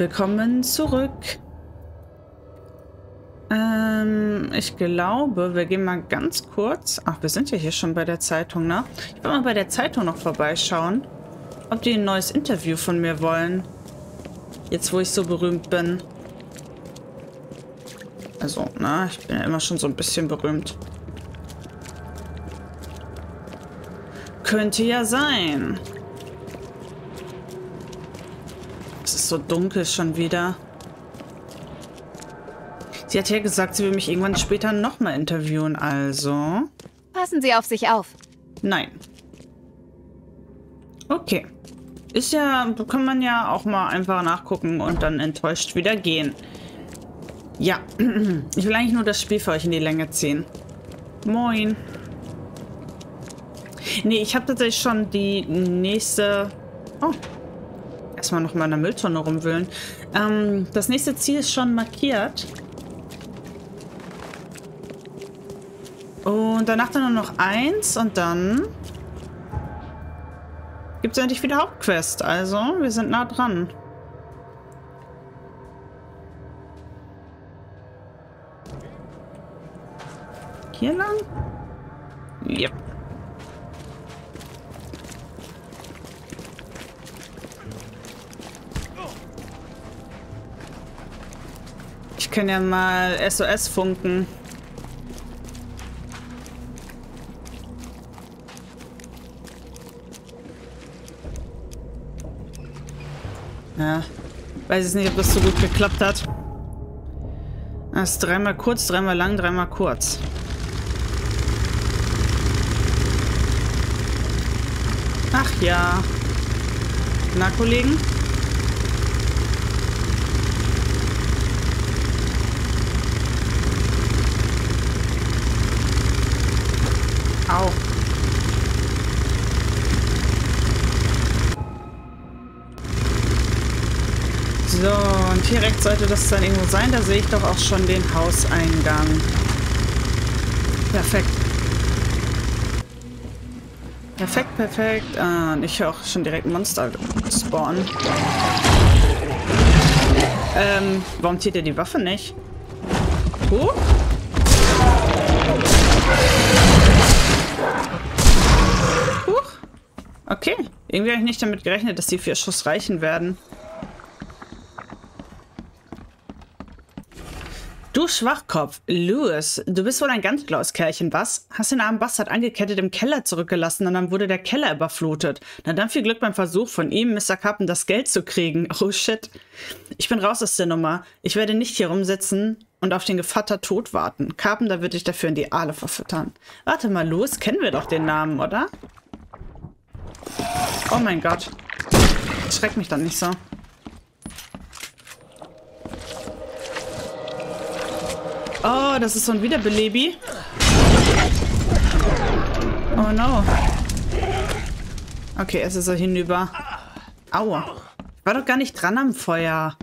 Willkommen zurück. Ähm, ich glaube, wir gehen mal ganz kurz... Ach, wir sind ja hier schon bei der Zeitung, ne? Ich will mal bei der Zeitung noch vorbeischauen, ob die ein neues Interview von mir wollen. Jetzt, wo ich so berühmt bin. Also, na, ich bin ja immer schon so ein bisschen berühmt. Könnte ja sein. Es ist so dunkel schon wieder. Sie hat ja gesagt, sie will mich irgendwann später nochmal interviewen, also... Passen Sie auf sich auf. Nein. Okay. Ist ja, kann man ja auch mal einfach nachgucken und dann enttäuscht wieder gehen. Ja, ich will eigentlich nur das Spiel für euch in die Länge ziehen. Moin. Nee, ich habe tatsächlich schon die nächste... Oh. Erstmal noch mal in der Mülltonne rumwühlen. Ähm, das nächste Ziel ist schon markiert. Und danach dann nur noch eins und dann gibt es endlich wieder Hauptquest. Also, wir sind nah dran. Hier lang? Ich kann ja mal SOS funken. Ja. Weiß ich nicht, ob das so gut geklappt hat. Das ist dreimal kurz, dreimal lang, dreimal kurz. Ach ja. Na, Kollegen? So, und hier rechts sollte das dann irgendwo sein. Da sehe ich doch auch schon den Hauseingang. Perfekt. Perfekt, perfekt. Ah, und ich höre auch schon direkt Monster spawnen. Ähm, warum zieht ihr die Waffe nicht? Huh? Huch. Okay. Irgendwie habe ich nicht damit gerechnet, dass die vier Schuss reichen werden. Du Schwachkopf, Louis, du bist wohl ein ganz blaues Kerlchen, was? Hast den armen Bastard angekettet im Keller zurückgelassen und dann wurde der Keller überflutet. Na dann viel Glück beim Versuch von ihm, Mr. Kappen, das Geld zu kriegen. Oh shit. Ich bin raus aus der Nummer. Ich werde nicht hier rumsitzen und auf den Gevatter Tod warten. Kappen, da würde ich dafür in die Aale verfüttern. Warte mal, Louis, kennen wir doch den Namen, oder? Oh mein Gott. Schreck mich dann nicht so. Oh, das ist so ein Wiederbelebi. Oh no. Okay, es ist so hinüber. Aua. Ich war doch gar nicht dran am Feuer.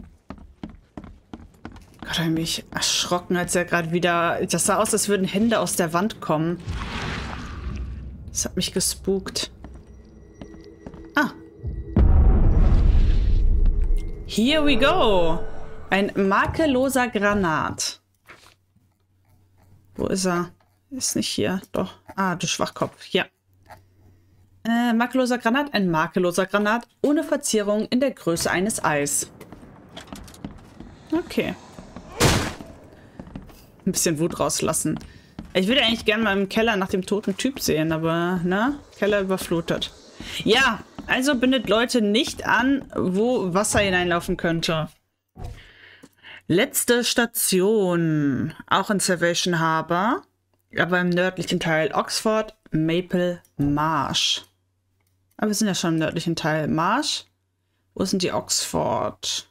Gott, habe mich erschrocken, als er gerade wieder... Das sah aus, als würden Hände aus der Wand kommen. Das hat mich gespukt. Ah. Here we go. Ein makelloser Granat. Wo ist er? Ist nicht hier. Doch. Ah, du Schwachkopf. Ja. Äh, makelloser Granat. Ein makelloser Granat ohne Verzierung in der Größe eines Eis. Okay. Ein bisschen Wut rauslassen. Ich würde eigentlich gerne mal im Keller nach dem toten Typ sehen, aber, na, Keller überflutet. Ja, also bindet Leute nicht an, wo Wasser hineinlaufen könnte. Letzte Station. Auch in Salvation Harbor. Aber im nördlichen Teil Oxford, Maple Marsh. Aber wir sind ja schon im nördlichen Teil Marsh. Wo sind die Oxford?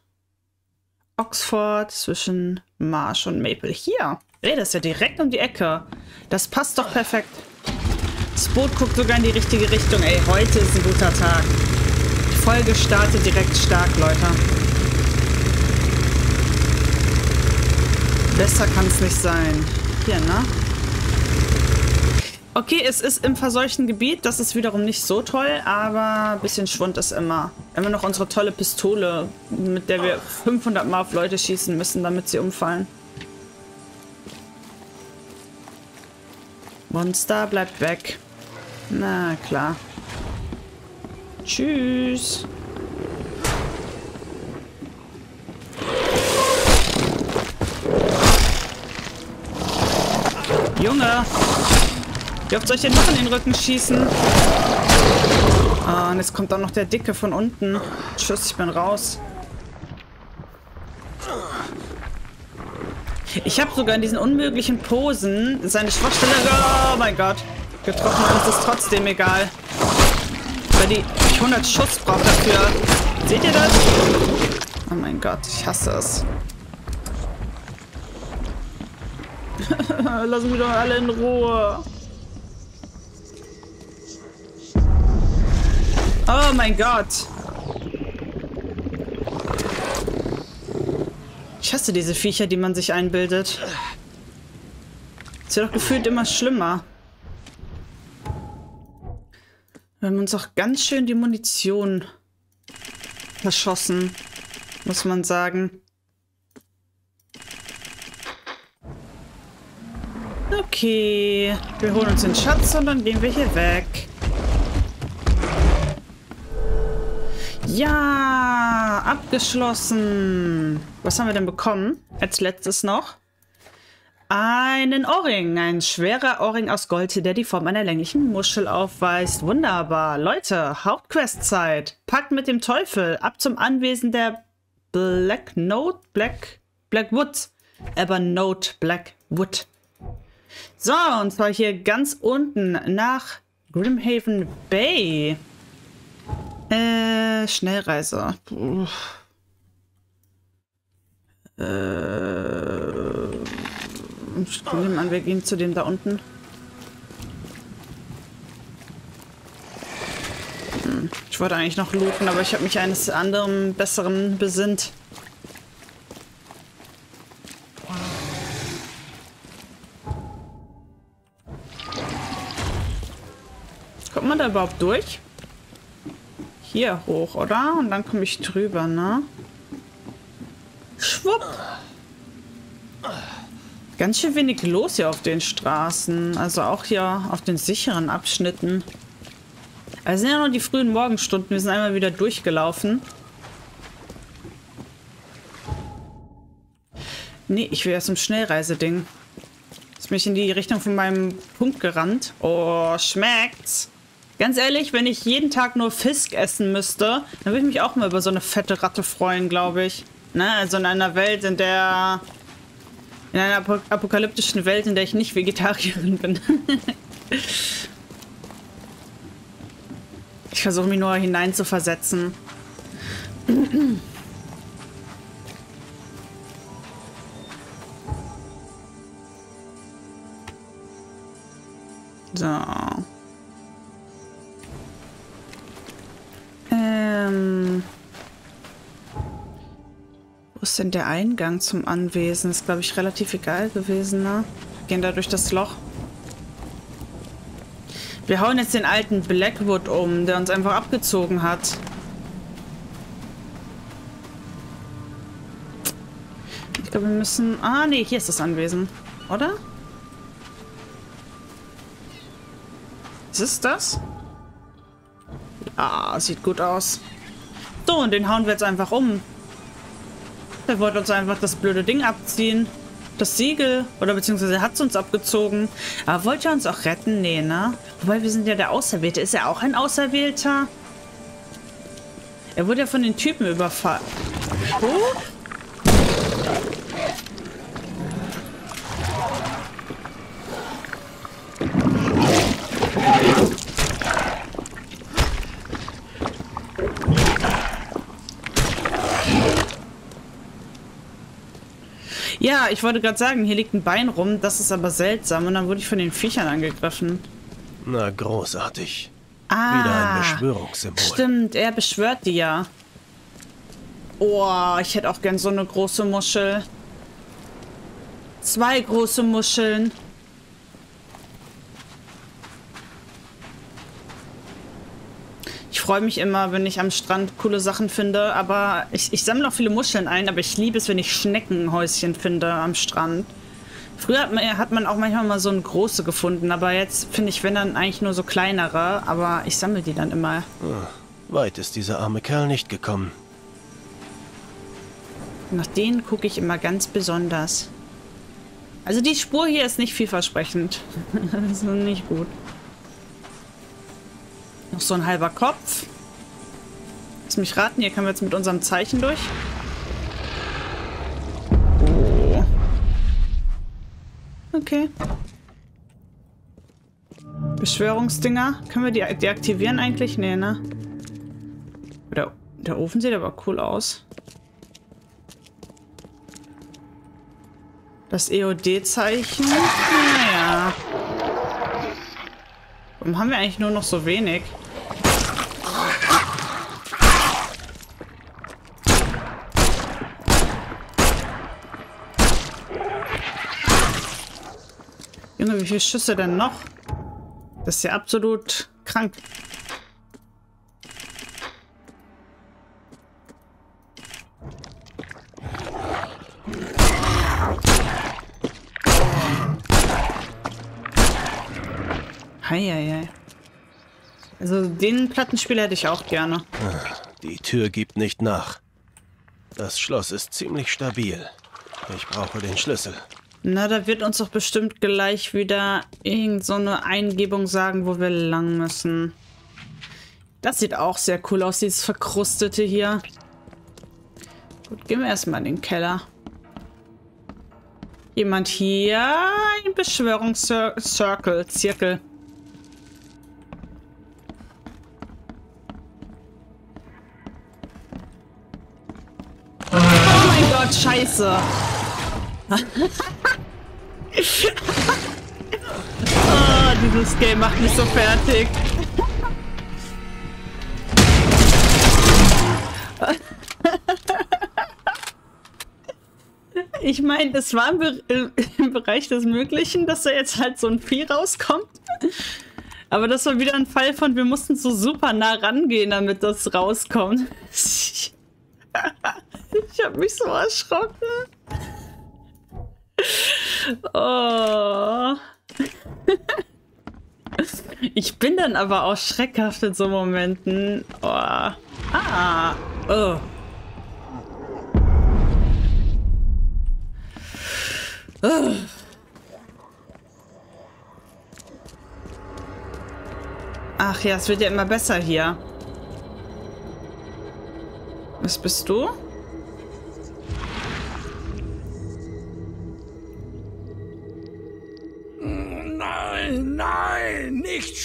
Oxford zwischen Marsh und Maple. Hier. Ey, das ist ja direkt um die Ecke. Das passt doch perfekt. Das Boot guckt sogar in die richtige Richtung. Ey, heute ist ein guter Tag. Die Folge startet direkt stark, Leute. Besser kann es nicht sein. Hier, ne? Okay, es ist im verseuchten Gebiet. Das ist wiederum nicht so toll, aber ein bisschen Schwund ist immer. Immer noch unsere tolle Pistole, mit der wir 500 Mal auf Leute schießen müssen, damit sie umfallen. Monster bleibt weg. Na klar. Tschüss. Junge! Wie oft soll ich denn noch in den Rücken schießen? Ah, und jetzt kommt auch noch der Dicke von unten. Tschüss, ich bin raus. Ich habe sogar in diesen unmöglichen Posen seine Schwachstelle... Oh mein Gott. Getroffen und es ist trotzdem egal. Weil die ich 100 Schuss braucht dafür. Seht ihr das? Oh mein Gott, ich hasse es. Lassen wir doch alle in Ruhe. Oh mein Gott. Ich hasse diese Viecher, die man sich einbildet. Es wird doch gefühlt immer schlimmer. Wir haben uns auch ganz schön die Munition verschossen, muss man sagen. Okay, wir holen uns den Schatz und dann gehen wir hier weg. Ja, abgeschlossen. Was haben wir denn bekommen? Als letztes noch. Einen Ohrring. Ein schwerer Ohrring aus Gold, der die Form einer länglichen Muschel aufweist. Wunderbar. Leute, Hauptquestzeit. Packt mit dem Teufel. Ab zum Anwesen der Black Note Black Blackwood. Evernote Blackwood. So, und zwar hier ganz unten nach Grimhaven Bay. Äh, Schnellreise. Puh. Äh, ich nehme an, wir gehen zu dem da unten. Hm, ich wollte eigentlich noch looten, aber ich habe mich eines anderen, besseren besinnt. Überhaupt durch? hier hoch, oder? Und dann komme ich drüber, ne? Schwupp. Ganz schön wenig los hier auf den Straßen. Also auch hier auf den sicheren Abschnitten. Es sind ja noch die frühen Morgenstunden. Wir sind einmal wieder durchgelaufen. Nee, ich will erst im Schnellreiseding. Ist mich in die Richtung von meinem Punkt gerannt. Oh, schmeckt's. Ganz ehrlich, wenn ich jeden Tag nur Fisk essen müsste, dann würde ich mich auch mal über so eine fette Ratte freuen, glaube ich. Ne? Also in einer Welt, in der... In einer ap apokalyptischen Welt, in der ich nicht Vegetarierin bin. ich versuche mich nur hinein zu versetzen. so. Ist denn der Eingang zum Anwesen? Ist, glaube ich, relativ egal gewesen, ne? Wir gehen da durch das Loch. Wir hauen jetzt den alten Blackwood um, der uns einfach abgezogen hat. Ich glaube, wir müssen... Ah, nee, hier ist das Anwesen. Oder? Ist das? Ah, sieht gut aus. So, und den hauen wir jetzt einfach um. Der wollte uns einfach das blöde Ding abziehen. Das Siegel. Oder beziehungsweise hat es uns abgezogen. Aber wollte er uns auch retten? Nee, ne? Wobei, wir sind ja der Auserwählte. Ist er auch ein Auserwählter? Er wurde ja von den Typen überfallen. Oh? Ja, ich wollte gerade sagen, hier liegt ein Bein rum. Das ist aber seltsam. Und dann wurde ich von den Viechern angegriffen. Na, großartig. Ah, Wieder ein Beschwörungssymbol. Stimmt, er beschwört die ja. Oh, ich hätte auch gern so eine große Muschel. Zwei große Muscheln. Freue mich immer, wenn ich am Strand coole Sachen finde, aber ich, ich sammle auch viele Muscheln ein, aber ich liebe es, wenn ich Schneckenhäuschen finde am Strand. Früher hat man, hat man auch manchmal mal so ein große gefunden, aber jetzt finde ich, wenn dann eigentlich nur so kleinere, aber ich sammle die dann immer. Ah, weit ist dieser arme Kerl nicht gekommen. Nach denen gucke ich immer ganz besonders. Also die Spur hier ist nicht vielversprechend. das ist nicht gut. Noch so ein halber Kopf. Lass mich raten, hier können wir jetzt mit unserem Zeichen durch. Oh. Okay. Beschwörungsdinger. Können wir die deaktivieren eigentlich? Nee, ne? Der, der Ofen sieht aber cool aus. Das EOD-Zeichen? Naja. Warum haben wir eigentlich nur noch so wenig? Wie viele Schüsse denn noch? Das ist ja absolut krank. Heieiei. Also den Plattenspieler hätte ich auch gerne. Die Tür gibt nicht nach. Das Schloss ist ziemlich stabil. Ich brauche den Schlüssel. Na, da wird uns doch bestimmt gleich wieder irgend so eine Eingebung sagen, wo wir lang müssen. Das sieht auch sehr cool aus, dieses Verkrustete hier. Gut, gehen wir erstmal in den Keller. Jemand hier? Ein Beschwörungscircle, Zirkel. Oh mein Gott, scheiße. oh, dieses Game macht mich so fertig. Ich meine, es war im, Be im, Bereich des Möglichen, dass da jetzt halt so ein Vieh rauskommt. Aber das war wieder ein Fall von, wir mussten so super nah rangehen, damit das rauskommt. ich habe mich so erschrocken. Oh. Ich bin dann aber auch schreckhaft in so Momenten. Oh. Ah. Oh. oh. Ach ja, es wird ja immer besser hier. Was bist du?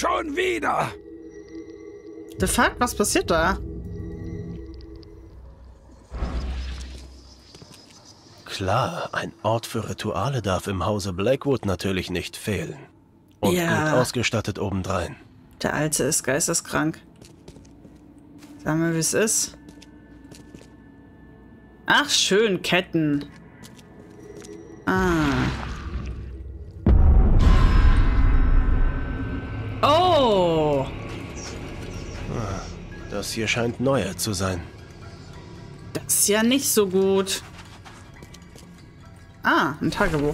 Schon wieder. The fuck? Was passiert da? Klar, ein Ort für Rituale darf im Hause Blackwood natürlich nicht fehlen. Und Ja. gut ausgestattet obendrein. Der Alte ist geisteskrank. Sagen wir, wie es ist. Ach, schön, Ketten. Ah. Das hier scheint neuer zu sein. Das ist ja nicht so gut. Ah, ein Tagebuch.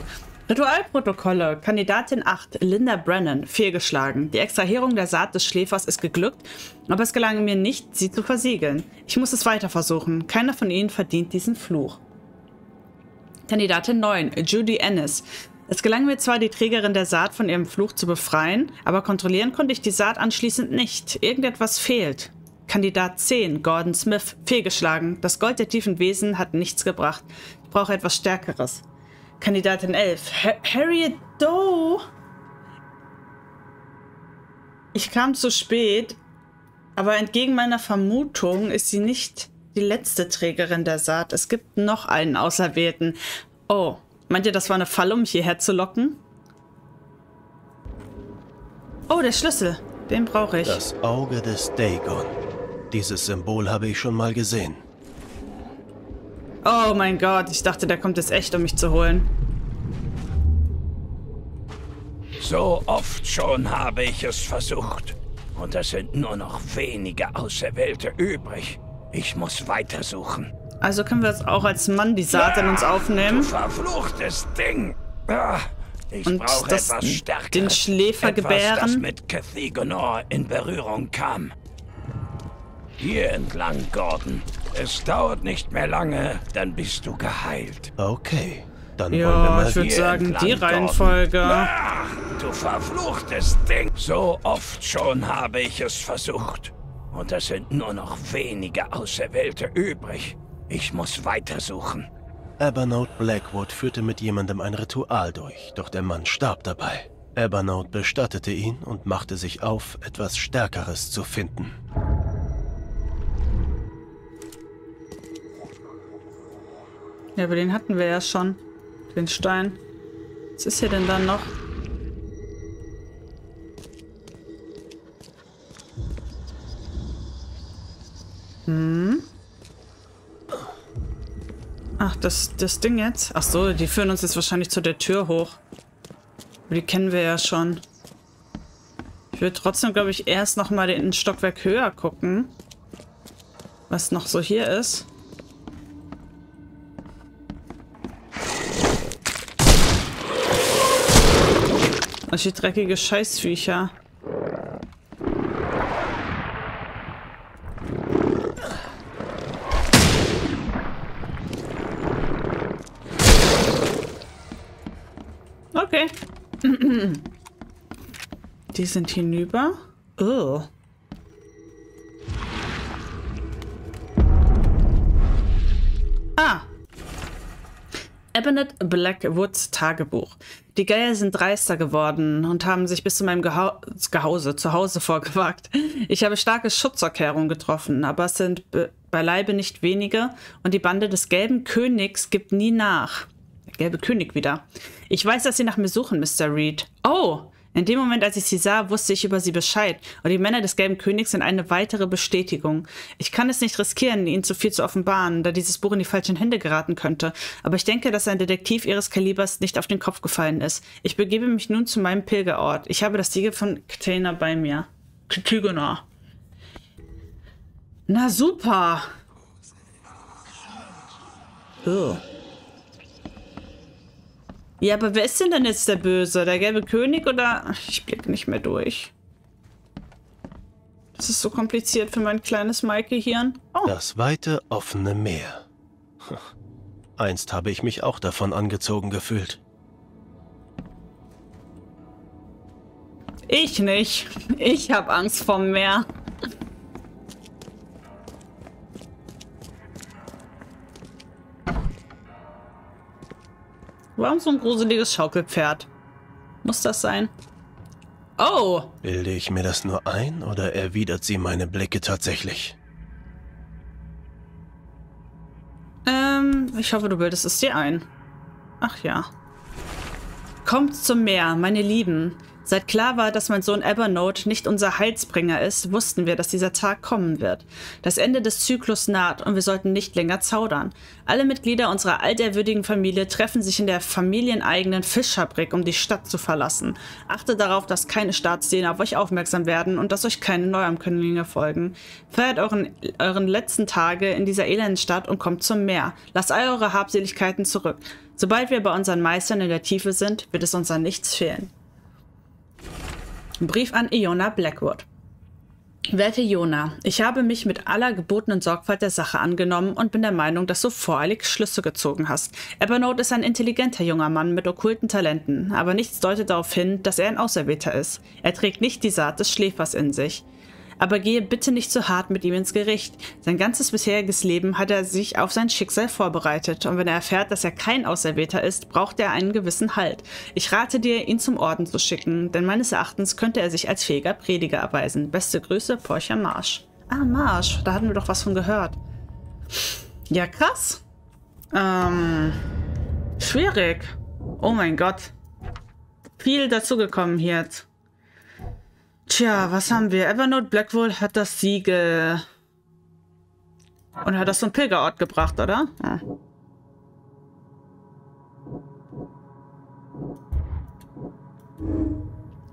Ritualprotokolle. Kandidatin 8, Linda Brennan, fehlgeschlagen. Die Extrahierung der Saat des Schläfers ist geglückt, aber es gelang mir nicht, sie zu versiegeln. Ich muss es weiter versuchen. Keiner von ihnen verdient diesen Fluch. Kandidatin 9, Judy Ennis. Es gelang mir zwar, die Trägerin der Saat von ihrem Fluch zu befreien, aber kontrollieren konnte ich die Saat anschließend nicht. Irgendetwas fehlt. Kandidat 10, Gordon Smith, fehlgeschlagen. Das Gold der tiefen Wesen hat nichts gebracht. Ich brauche etwas Stärkeres. Kandidatin 11, Ha- Harriet Doe. Ich kam zu spät, aber entgegen meiner Vermutung ist sie nicht die letzte Trägerin der Saat. Es gibt noch einen Auserwählten. Oh, meint ihr, das war eine Falle, um mich hierher zu locken? Oh, der Schlüssel. Den brauche ich. Das Auge des Dagon. Dieses Symbol habe ich schon mal gesehen. Oh mein Gott, ich dachte, der kommt jetzt echt, um mich zu holen. So oft schon habe ich es versucht. Und es sind nur noch wenige Auserwählte übrig. Ich muss weitersuchen. Also können wir jetzt auch als Mann die Saat in uns Du aufnehmen verfluchtes Ding! Ah, ich und das, etwas Stärkeres. den Schläfer etwas, das gebären. mit Cathigonor in Berührung kam. Hier entlang, Gordon. Es dauert nicht mehr lange, dann bist du geheilt. Okay, dann wollen wir Ja, mal... ich würde sagen, entlang, die. Reihenfolge. Ah, du verfluchtes Ding! So oft schon habe ich es versucht. Und es sind nur noch wenige Auserwählte übrig. Ich muss weitersuchen. Evernote Blackwood führte mit jemandem ein Ritual durch, doch der Mann starb dabei. Evernote bestattete ihn und machte sich auf, etwas Stärkeres zu finden. Ja, aber den hatten wir ja schon. Den Stein. Was ist hier denn dann noch? Das, das Ding jetzt? Ach so, die führen uns jetzt wahrscheinlich zu der Tür hoch. Die kennen wir ja schon. Ich würde trotzdem, glaube ich, erst noch mal den Stockwerk höher gucken. Was noch so hier ist. Die dreckige Scheißviecher. Okay. Die sind hinüber. Oh. Ah. Ebonette Blackwoods Tagebuch. Die Geier sind dreister geworden und haben sich bis zu meinem Geha Gehause, zu Hause vorgewagt. Ich habe starke Schutzerklärungen getroffen, aber es sind be beileibe nicht wenige und die Bande des Gelben Königs gibt nie nach. Gelbe König wieder. Ich weiß, dass Sie nach mir suchen, Mr. Reed. Oh! In dem Moment, als ich sie sah, wusste ich über sie Bescheid. Und die Männer des Gelben Königs sind eine weitere Bestätigung. Ich kann es nicht riskieren, ihnen zu viel zu offenbaren, da dieses Buch in die falschen Hände geraten könnte. Aber ich denke, dass ein Detektiv ihres Kalibers nicht auf den Kopf gefallen ist. Ich begebe mich nun zu meinem Pilgerort. Ich habe das Siegel von Katana bei mir. Katygona. Na super. Oh. Ja, aber wer ist denn denn jetzt der Böse? Der gelbe König oder... Ich blicke nicht mehr durch. Das ist so kompliziert für mein kleines Maike-Hirn. Oh, Das weite, offene Meer. Einst habe ich mich auch davon angezogen gefühlt. ich nicht. Ich habe Angst vorm Meer. Warum so ein gruseliges Schaukelpferd? Muss das sein? Oh! Bilde ich mir das nur ein oder erwidert sie meine Blicke tatsächlich? Ähm, ich hoffe, du bildest es dir ein. Ach ja. Kommt zum Meer, meine Lieben. Seit klar war, dass mein Sohn Evernote nicht unser Heilsbringer ist, wussten wir, dass dieser Tag kommen wird. Das Ende des Zyklus naht und wir sollten nicht länger zaudern. Alle Mitglieder unserer altehrwürdigen Familie treffen sich in der familieneigenen Fischfabrik, um die Stadt zu verlassen. Achtet darauf, dass keine Staatsdiener auf euch aufmerksam werden und dass euch keine Neuankömmlinge folgen. Feiert euren, euren letzten Tage in dieser elenden Stadt und kommt zum Meer. Lasst all eure Habseligkeiten zurück. Sobald wir bei unseren Meistern in der Tiefe sind, wird es uns an nichts fehlen. Brief an Iona Blackwood. Werte Iona, ich habe mich mit aller gebotenen Sorgfalt der Sache angenommen und bin der Meinung, dass du voreilig Schlüsse gezogen hast. Evernote ist ein intelligenter junger Mann mit okkulten Talenten, aber nichts deutet darauf hin, dass er ein Auserwählter ist. Er trägt nicht die Saat des Schläfers in sich. Aber gehe bitte nicht zu hart mit ihm ins Gericht. Sein ganzes bisheriges Leben hat er sich auf sein Schicksal vorbereitet. Und wenn er erfährt, dass er kein Auserwählter ist, braucht er einen gewissen Halt. Ich rate dir, ihn zum Orden zu schicken, denn meines Erachtens könnte er sich als fähiger Prediger erweisen. Beste Grüße, Porcher Marsch. Ah, Marsch, da hatten wir doch was von gehört. Ja, krass. Ähm, schwierig. Oh mein Gott. Viel dazugekommen hier jetzt. Tja, was haben wir? Evernote Blackwood hat das Siegel. Und hat das zum Pilgerort gebracht, oder? Ja.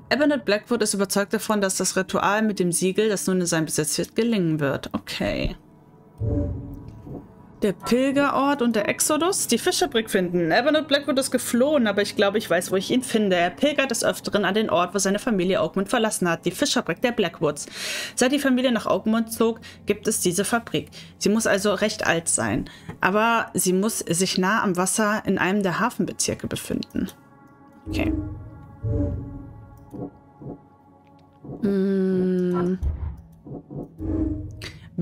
Ebonite Blackwood ist überzeugt davon, dass das Ritual mit dem Siegel, das nun in seinem Besitz wird, gelingen wird. Okay. Der Pilgerort und der Exodus. Die Fischerbrick finden. Evernote Blackwood ist geflohen, aber ich glaube, ich weiß, wo ich ihn finde. Er pilgert des Öfteren an den Ort, wo seine Familie Oakmont verlassen hat. Die Fischerbrick der Blackwoods. Seit die Familie nach Oakmont zog, gibt es diese Fabrik. Sie muss also recht alt sein. Aber sie muss sich nah am Wasser in einem der Hafenbezirke befinden. Okay. Hm.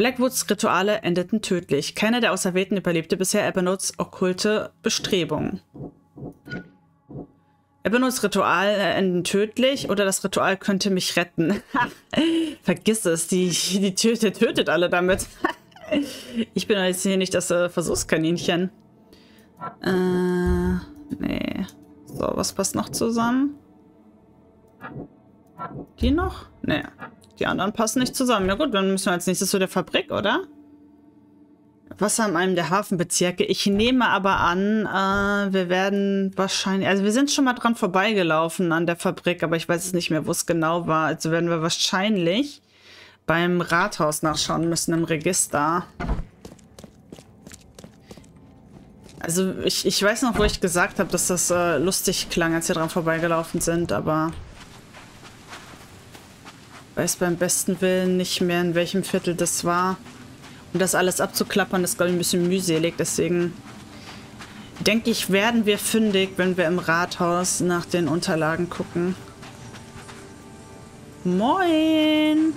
Blackwoods Rituale endeten tödlich. Keiner der Auserwählten überlebte bisher Evernotes okkulte Bestrebungen. Evernotes Ritual enden tödlich oder das Ritual könnte mich retten. Vergiss es, die, die tötet, tötet alle damit. ich bin jetzt hier nicht das äh, Versuchskaninchen. Äh, nee. So, was passt noch zusammen? Die noch? Nee. Die anderen passen nicht zusammen. Ja gut, dann müssen wir als nächstes zu der Fabrik, oder? Wasser in einem der Hafenbezirke. Ich nehme aber an, äh, wir werden wahrscheinlich... Also wir sind schon mal dran vorbeigelaufen an der Fabrik, aber ich weiß es nicht mehr, wo es genau war. Also werden wir wahrscheinlich beim Rathaus nachschauen müssen im Register. Also ich, ich weiß noch, wo ich gesagt habe, dass das äh, lustig klang, als wir dran vorbeigelaufen sind, aber weiß beim besten Willen nicht mehr, in welchem Viertel das war. Und das alles abzuklappern, ist, glaube ich, ein bisschen mühselig. Deswegen denke ich, werden wir fündig, wenn wir im Rathaus nach den Unterlagen gucken. Moin!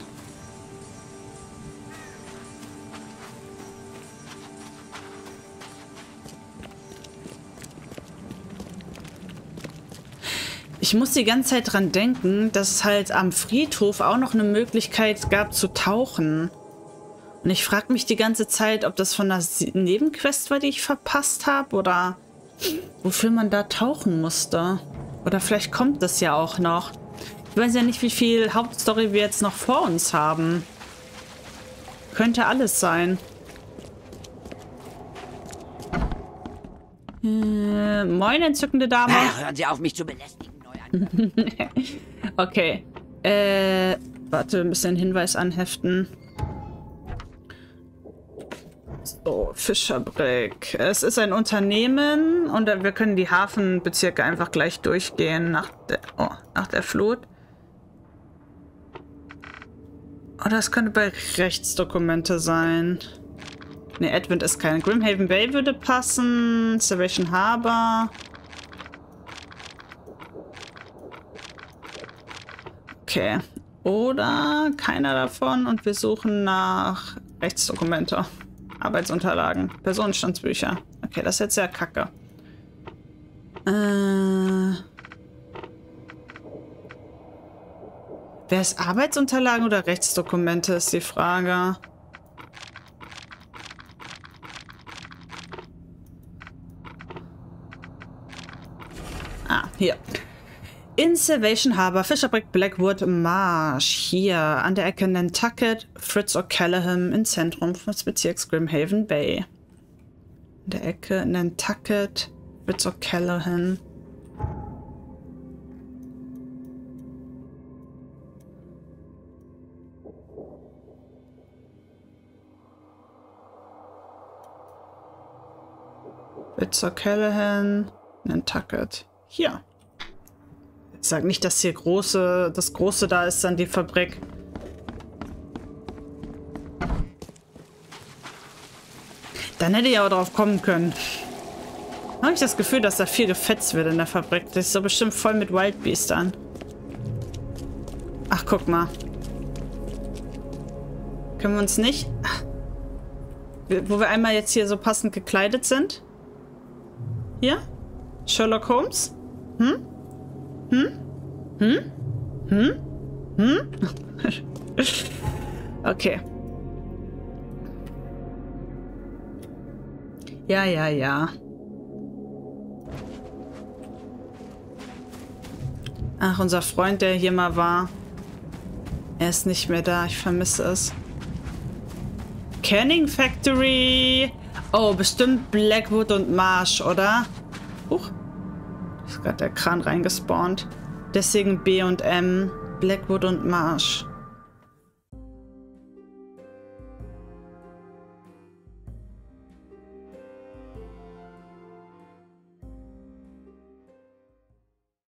Ich muss die ganze Zeit dran denken, dass es halt am Friedhof auch noch eine Möglichkeit gab zu tauchen. Und ich frage mich die ganze Zeit, ob das von der Nebenquest war, die ich verpasst habe oder wofür man da tauchen musste. Oder vielleicht kommt das ja auch noch. Ich weiß ja nicht, wie viel Hauptstory wir jetzt noch vor uns haben. Könnte alles sein. Äh, moin, entzückende Dame. Ach, hören Sie auf, mich zu belästigen. okay. Äh, warte, ein bisschen Hinweis anheften. So, Fischerbrick. Es ist ein Unternehmen und wir können die Hafenbezirke einfach gleich durchgehen nach der, oh, nach der Flut. Oder oh, es könnte bei Rechtsdokumente sein. Ne, Advent ist kein. Grimhaven Bay würde passen. Salvation Harbor. Okay. Oder keiner davon und wir suchen nach Rechtsdokumente, Arbeitsunterlagen, Personenstandsbücher. Okay, das ist jetzt sehr kacke. Äh... Wer ist Arbeitsunterlagen oder Rechtsdokumente, ist die Frage. In Salvation Harbor, Fischerbrick Blackwood Marsh. Hier an der Ecke Nantucket, Fritz O'Callaghan im Zentrum des Bezirks Grimhaven Bay. An der Ecke Nantucket, Fritz O'Callaghan. Fritz O'Callaghan, Nantucket. Hier. Ich sag nicht, dass hier große, das große da ist dann die Fabrik. Dann hätte ich aber drauf kommen können. Habe ich das Gefühl, dass da viel gefetzt wird in der Fabrik. Das ist so bestimmt voll mit Wildbeastern. Ach, guck mal. Können wir uns nicht... Wo wir einmal jetzt hier so passend gekleidet sind. Hier? Sherlock Holmes? Hm? Hm? Hm? Hm? Hm? okay. Ja, ja, ja. Ach, unser Freund, der hier mal war. Er ist nicht mehr da. Ich vermisse es. Canning Factory. Oh, bestimmt Blackwood und Marsh, oder? Gerade der Kran reingespawnt. Deswegen B und M, Blackwood und Marsh.